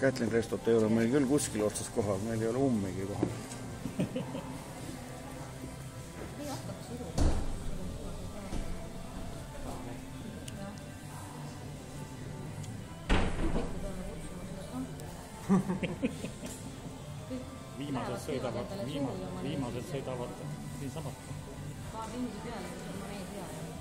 Kätlin Restot ei ole meil küll kuskil otsas kohal, meil ei ole ummigi kohal. viimased sõidavad, viimased, sõidavad siinsamas. paar ringi peale, siis on manees hea.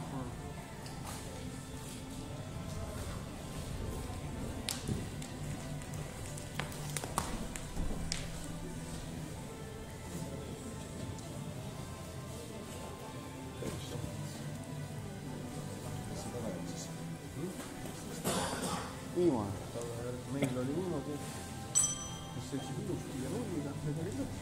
Viimane. meil oli niimoodi, kes sõitsid ilusti ja nulliga, need olid lõpp.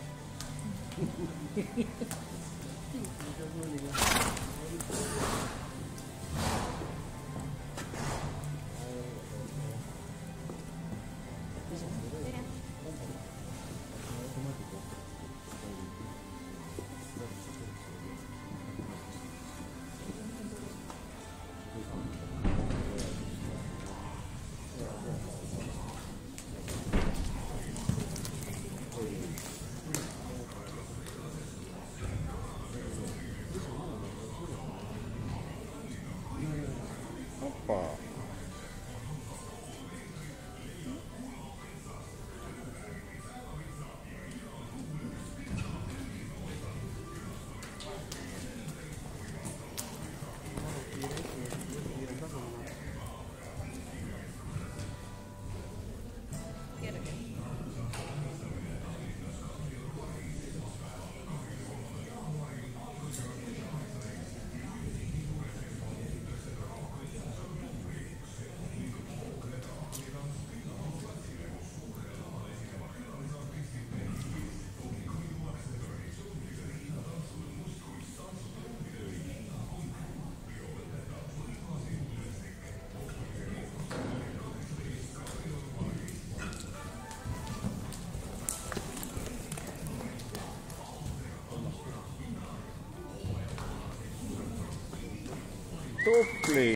Stop playing.